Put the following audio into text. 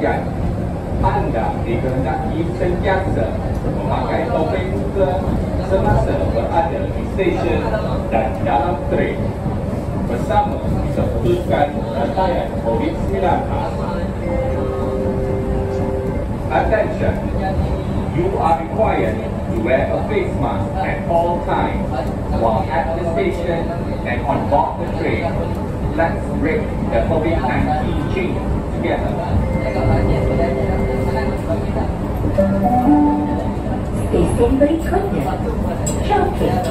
Anda dikehendaki sentiasa memakai topeng muka semasa berada di stesen dan dalam tren bersama disebutkan rantaian COVID-19. Attention! You are required to wear a face mask at all times while at the station and on board the train. Let's break the COVID-19 chain together. Stay very quiet.